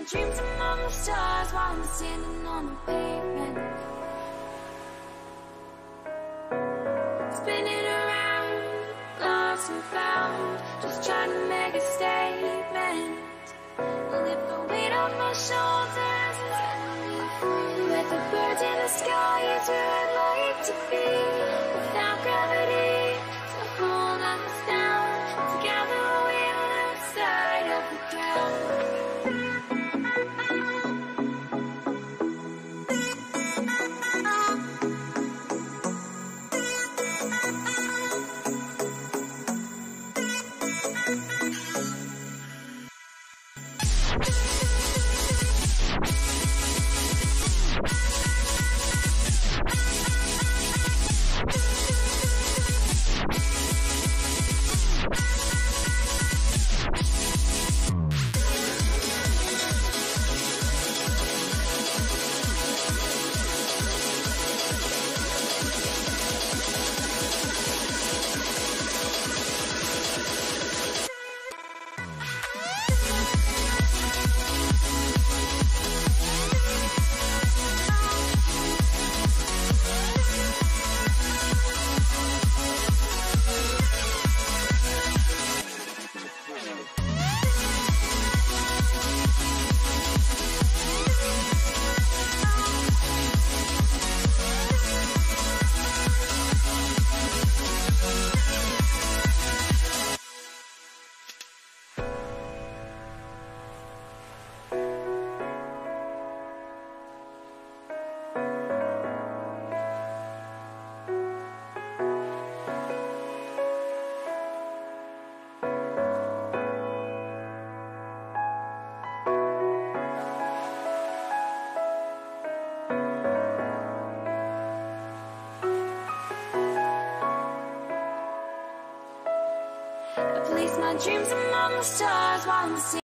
my dreams among the stars while I'm standing on the pavement. Spinning around, lost and found, just trying to make a statement. Lift the weight off my shoulders. Let the birds in the sky, it's where I'd like to be. Dreams among the stars while I'm